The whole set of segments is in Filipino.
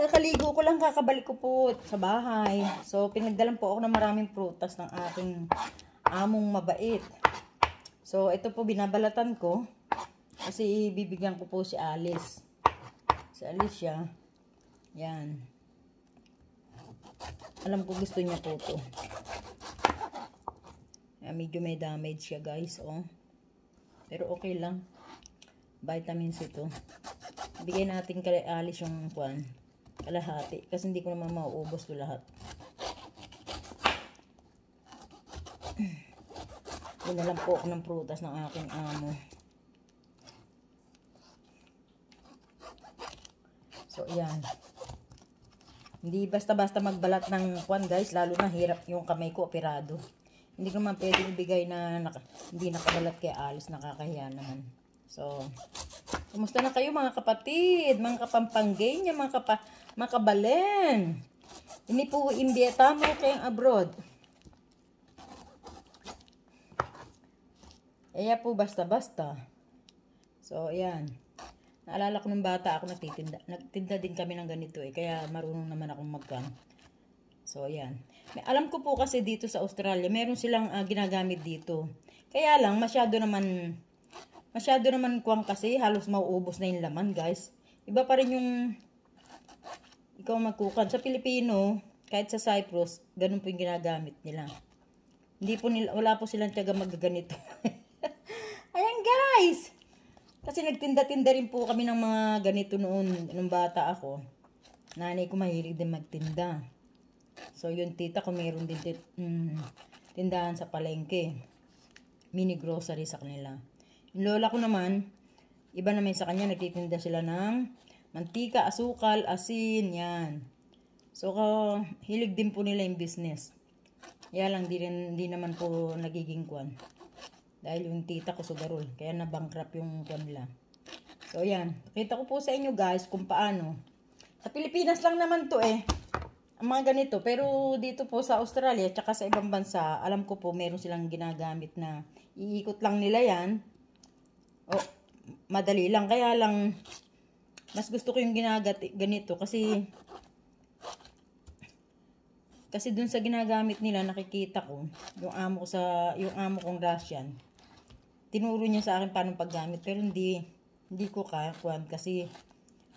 Kakaligo ko lang, kakabalik ko po sa bahay. So, pinagdalan po ako ng maraming prutas ng aking among mabait. So, ito po binabalatan ko. Kasi bibigyan ko po si Alice. Si Alicia. Yan. Alam ko gusto niya po to. Yan, medyo may damage siya guys. Oh. Pero okay lang. Vitamins ito. Bigay natin kay Alice yung kwan. Kalahati. Kasi hindi ko naman mauubos to lahat. Dinalam po ako ng prutas ng aking amo. So, yan. Hindi basta-basta magbalat ng kwan guys. Lalo na hirap yung kamay ko operado. Hindi naman pwede ibigay na naka, hindi nakabalat kay Alice. Nakakahiya naman. So, kumusta na kayo mga kapatid? Mga kapampanggay niya, mga, kapa, mga kabalen. Ini po imbieta mo kayong abroad. Kaya po basta-basta. So, ayan. Naalala ko nung bata ako nagtitinda. Nagtinda din kami ng ganito eh. Kaya marunong naman akong magkan. So, ayan. May, alam ko po kasi dito sa Australia, meron silang uh, ginagamit dito. Kaya lang, masyado naman, masyado naman kuwang kasi, halos mauubos na yung laman, guys. Iba pa rin yung, ikaw magkukan. Sa Pilipino, kahit sa Cyprus, ganun po yung ginagamit nila. Hindi po nila, wala po silang tiyaga magaganito. Ayan, guys! Kasi nagtinda-tinda rin po kami ng mga ganito noon, nung bata ako. Nanay ko mahilig din magtinda. So, yung tita ko mayroon din mm, tindahan sa palengke. Mini grocery sa kanila. Lola ko naman, iba naman sa kanya, nagtitinda sila ng mantika, asukal, asin, yan. So, hilig din po nila yung business. Kaya lang, di, rin, di naman po nagiging kwan. Dahil yung tita ko sugarol. Kaya na-bankrupt yung kwan nila. So, yan. Kita ko po sa inyo guys kung paano. Sa Pilipinas lang naman to eh. Ang mga ganito. Pero dito po sa Australia, tsaka sa ibang bansa, alam ko po meron silang ginagamit na iikot lang nila yan. Madali lang. Kaya lang, mas gusto ko yung ginagat ganito. Kasi kasi dun sa ginagamit nila nakikita ko yung amo ko sa yung amo kong Russian tinuro niya sa akin paano paggamit. Pero hindi hindi ko kakuan kasi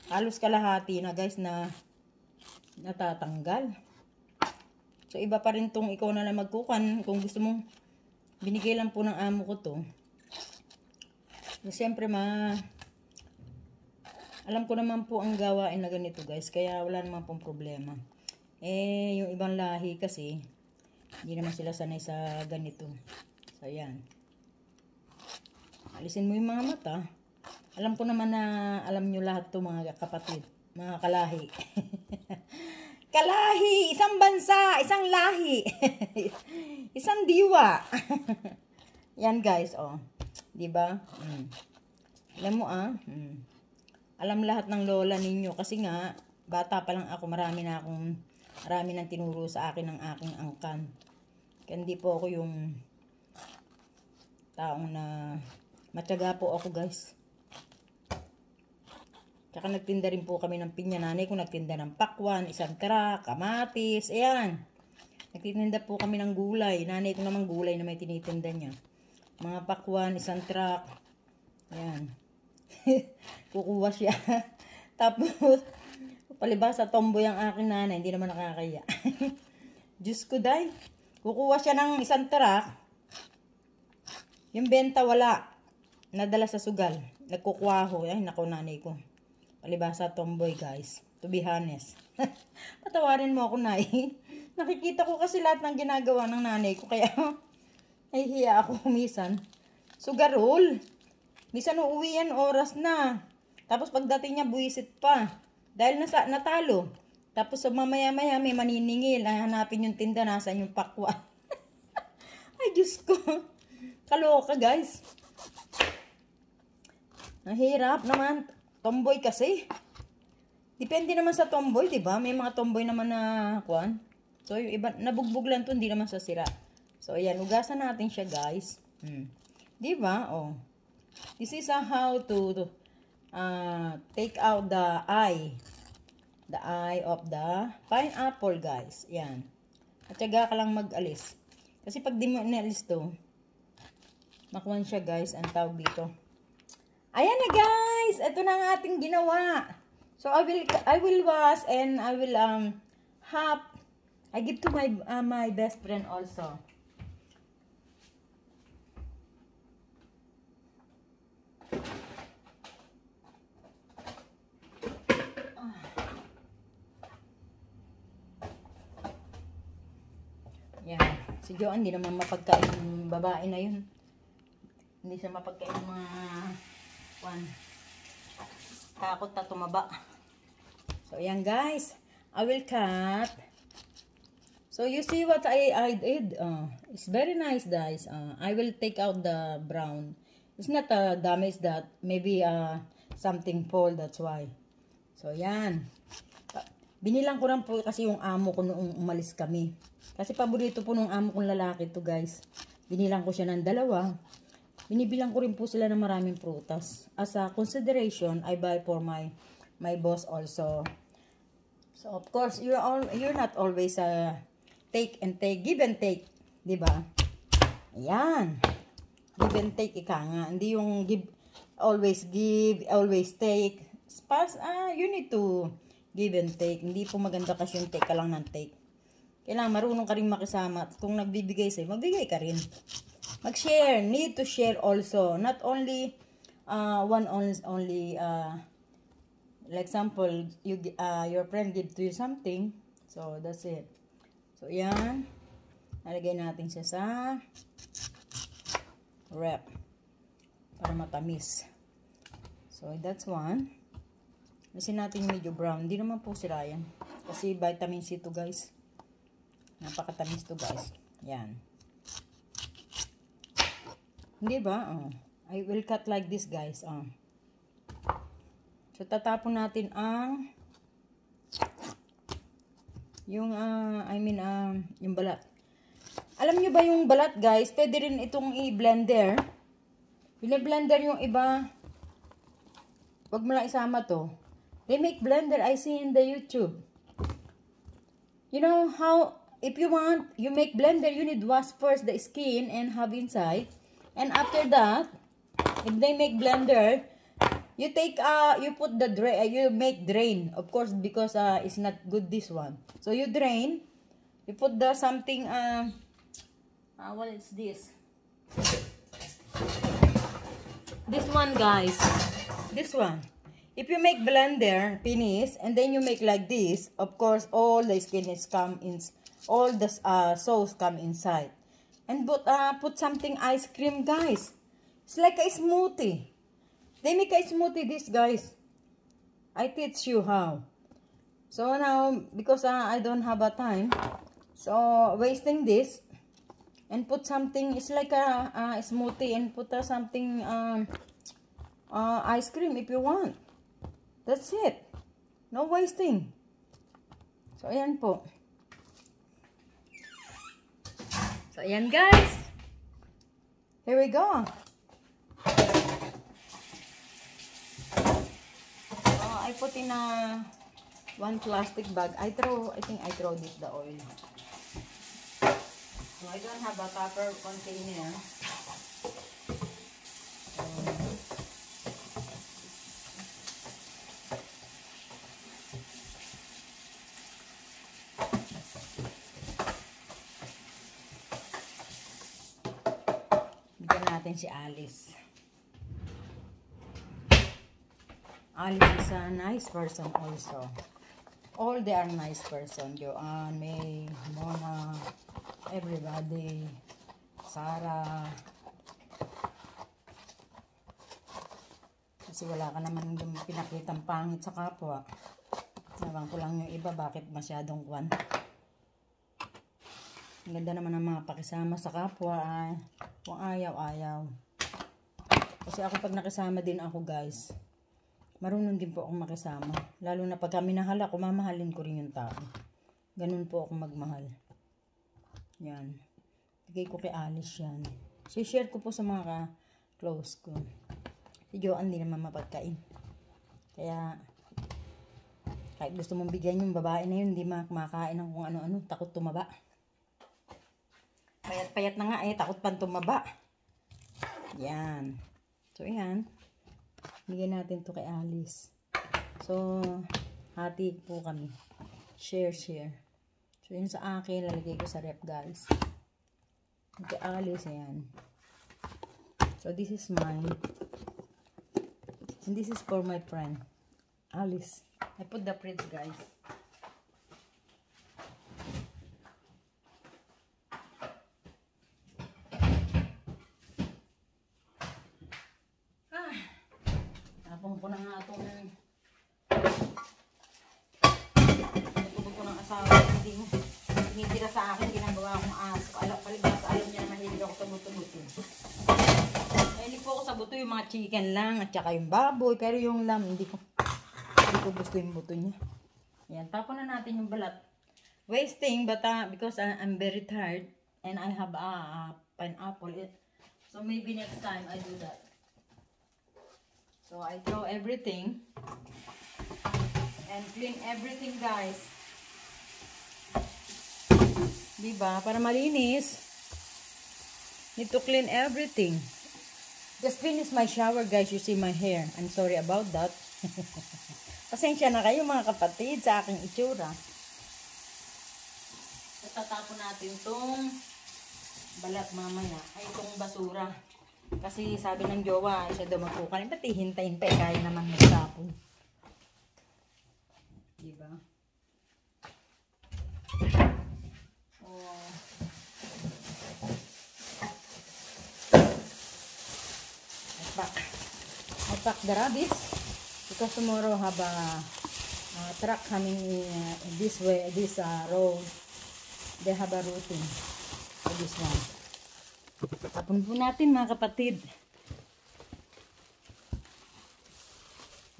halos kalahati na guys na natatanggal. So iba pa rin tong ikaw na lang magkukan kung gusto mong binigay lang po ng amo ko to siyempre ma alam ko naman po ang gawain na ganito guys kaya wala naman pong problema eh yung ibang lahi kasi hindi naman sila sanay sa ganito so yan alisin mo yung mga mata. Alam ko naman na alam nyo lahat to mga kapatid, mga kalahi. kalahi, isang bansa, isang lahi. isang diwa. Yan guys, oh. 'Di ba? Mm. Alam mo ah, mm. alam lahat ng lola ninyo kasi nga bata pa lang ako, marami na akong marami nang tinuro sa akin ng aking angkan. Kaya hindi po ako yung taong na Matyaga po ako guys. Tsaka nagtinda rin po kami ng pinya. Nanay ko nagtinda ng pakwan, isang tara, kamatis, ayan. Nagtitinda po kami ng gulay. Nanay ko naman gulay na may tinitinda niya. Mga pakwan, isang truck. Ayan. Kukuha siya. Tapos, palibasa tomboy ang akin nanay. Hindi naman nakakaya. Diyos ko, day. Kukuha siya ng isang truck. Yung benta, wala nadala sa sugal. Nagkukwaho. Ay, nako nanay ko. Palibasa tomboy, guys. To be honest. Patawarin mo ako, nay. Nakikita ko kasi lahat ng ginagawa ng nanay ko. Kaya, nahihiya ako misan. Sugarol. Misan uuwi yan, oras na. Tapos pagdating niya, buwisit pa. Dahil nasa, natalo. Tapos sa mamaya-maya may maniningil. Ay, hanapin yung tinda, nasa yung pakwa. Ay, Diyos ko. Kaloka, guys. Nahirap naman. Tomboy kasi. Depende naman sa tomboy, di ba? May mga tomboy naman na, kuan. So, yung iba, nabugbog lang to, hindi naman sa sira. So, ayan, ugasan natin siya, guys. Hmm. Di ba? Oh. This is uh, how to, uh, take out the eye. the eye of the pineapple, guys. Yan. At syaga ka lang mag-alis. Kasi pag di mo inalis to, makuhan siya, guys. Ang tawag dito. Ayan na, guys! Ito na ang ating ginawa. So, I will, I will wash and I will, um, have, I give to my, uh, my best friend also. Yan. Si Joan, hindi naman mapagkain ng babae na yun. Hindi siya mapagkain ng mga one. Takot na tumaba. So, yan guys. I will cut. So, you see what I, I did? Uh, it's very nice, guys. Uh, I will take out the brown. It's not uh, damage that. Maybe uh, something fall, that's why. So, yan. Binilang ko lang po kasi yung amo ko noong umalis kami. Kasi paborito po nung amo kong lalaki to guys. Binilang ko siya ng dalawa. Binibilang ko rin po sila ng maraming prutas. As a consideration, I buy for my my boss also. So of course, you're all you're not always uh, take and take, give and take, 'di ba? Ayan. Give and take ika nga. Hindi yung give always give, always take. Pas, ah, you need to give and take. Hindi po maganda kasi yung take ka lang ng take. Kailangan marunong ka rin makisama. Kung nagbibigay sa'yo, magbigay ka rin. Mag-share. Need to share also. Not only uh, one on, only, uh, like example, you, uh, your friend give to you something. So, that's it. So, yan. Nalagay natin siya sa wrap. Para matamis. So, that's one. Lasin natin yung medyo brown. Hindi naman po sila yan. Kasi vitamin C to guys. Napakatamis to guys. Yan. Hindi ba? Oh. I will cut like this guys. Oh. So tatapon natin ang yung uh, I mean uh, yung balat. Alam niyo ba yung balat guys? Pwede rin itong i-blender. Bine-blender yung iba. Wag mo lang isama to. They make blender I see in the YouTube. You know how if you want, you make blender, you need wash first the skin and have inside. And after that, if they make blender, you take, uh, you put the drain, uh, you make drain. Of course, because uh, it's not good this one. So you drain, you put the something, uh, uh, what is this? This one, guys. This one. If you make blender, finish, and then you make like this, of course, all the skin is come in, all the uh, sauce come inside. And but, uh, put something ice cream, guys. It's like a smoothie. They make a smoothie, this, guys. I teach you how. So now, because uh, I don't have a time, so wasting this, and put something, it's like a, a smoothie, and put uh, something, um, uh, ice cream if you want. That's it. No wasting. So, ayan po. So, ayan guys. Here we go. Oh, I put in a one plastic bag. I throw, I think I throw this the oil. So, I don't have a copper container. Bigyan natin si Alice. Alice is a nice person also. All they are nice person. Joanne, May, Mona, everybody. Sarah. Kasi wala ka naman pinakitang pangit sa kapwa. Nawan ko lang yung iba, bakit masyadong kwan. Ang ganda naman ng mga pakisama sa kapwa ay kung ayaw, ayaw. Kasi ako pag nakisama din ako guys, marunong din po akong makisama. Lalo na pag kami nahal ako, mamahalin ko rin yung tao. Ganun po ako magmahal. Yan. Bigay ko kay Alice yan. share ko po sa mga close ko. Si Joanne hindi naman mapagkain. Kaya, Kahit gusto mong bigyan yung babae na yun, hindi makakain ng kung ano-ano, takot tumaba. Payat-payat na nga eh, takot pang tumaba. Yan. So, yan. Bigyan natin to kay Alice. So, hati po kami. Share, share. So, yun sa akin, lalagay ko sa rep, guys. Kay Alice, ayan. So, this is mine. And this is for my friend, Alice. I put the fridge, guys. Ah, tapong ko na nga itong Nagtubog ko ng mo tinitira sa akin. Ginagawa akong aso. Alam, palibasa alam niya na mahilig ako sa buto-buto. Mahilig po ako sa buto yung mga chicken lang at saka yung baboy. Pero yung lamb, hindi ko, hindi ko gusto yung buto niya. Ayan, tapon na natin yung balat. Wasting, but uh, because I, I'm very tired and I have a uh, pineapple. It, so maybe next time I do that. So I throw everything and clean everything guys. Diba? Para malinis. Need to clean everything. Just finish my shower guys. You see my hair. I'm sorry about that. Pasensya na kayo mga kapatid sa aking itsura. Tatapon natin tong balat mamaya. Ay, itong basura. Kasi sabi ng jowa, siya daw magkukanin. Ba't hihintayin pa kaya naman magtapon. Diba? Oh. I pack. I pack the rabbits because tomorrow have a, a truck coming uh, this way, this uh, road. They have a routing for this one. Tapon po natin mga kapatid.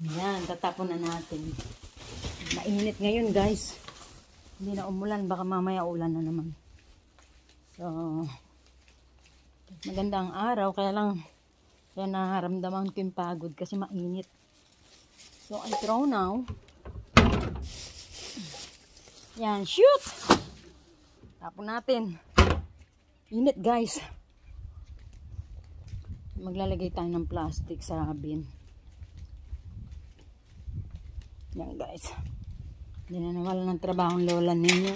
Yan, tatapon na natin. Mainit ngayon guys. Hindi na umulan, baka mamaya ulan na naman. So, maganda ang araw, kaya lang, kaya naharamdaman ko yung pagod kasi mainit. So, I throw now. Yan, shoot! Tapon natin. Init guys. Maglalagay tayo ng plastic sa bin. Yan guys. Hindi na nawala ng trabaho ang lola ninyo.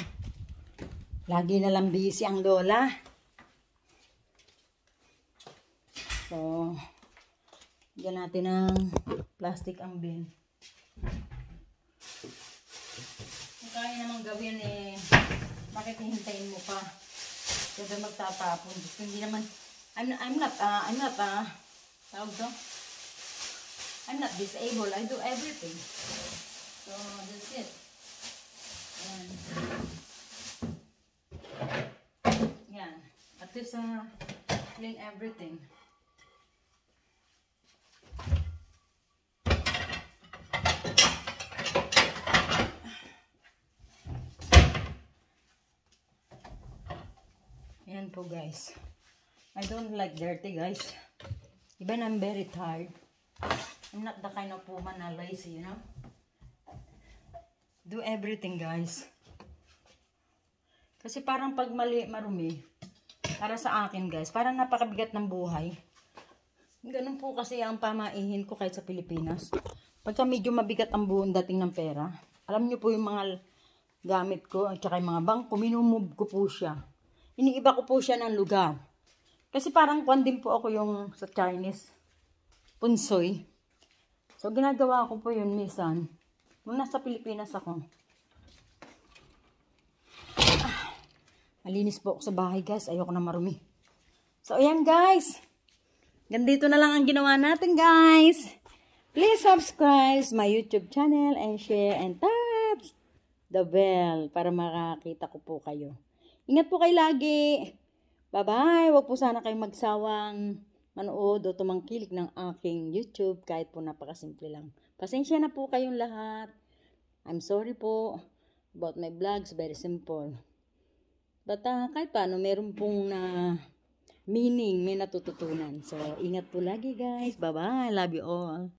Lagi na lang busy ang lola. So, Diyan natin ng plastic ang bin. Kung kaya namang gawin eh, bakit hihintayin mo pa? Kaya magtatapon. Hindi naman, I'm, I'm not, uh, I'm not, uh, tawag to? I'm not disabled. I do everything. So, that's it. Yan. Yan. At least, uh, clean everything. Yan po guys. I don't like dirty guys. Even I'm very tired. I'm not the kind of woman na lazy, you know. Do everything guys. Kasi parang pag mali, marumi, para sa akin guys, parang napakabigat ng buhay. Ganun po kasi ang pamaihin ko kahit sa Pilipinas. Pagka medyo mabigat ang buong dating ng pera, alam niyo po yung mga gamit ko at saka yung mga bangko, minumove ko po siya. Iniiba ko po siya ng lugar. Kasi parang kwan din po ako yung sa Chinese punsoy. So, ginagawa ko po yun minsan. Nung nasa Pilipinas ako. Ah, malinis po ako sa bahay guys. Ayoko na marumi. So, ayan guys. Gandito na lang ang ginawa natin guys. Please subscribe my YouTube channel and share and touch the bell para makakita ko po kayo. Ingat po kayo lagi. Bye-bye. Huwag po sana kayong magsawang manood o tumangkilik ng aking YouTube kahit po napakasimple lang. Pasensya na po kayong lahat. I'm sorry po about my vlogs. Very simple. But uh, kahit paano, meron pong na meaning, may natututunan. So, ingat po lagi guys. Bye-bye. Love you all.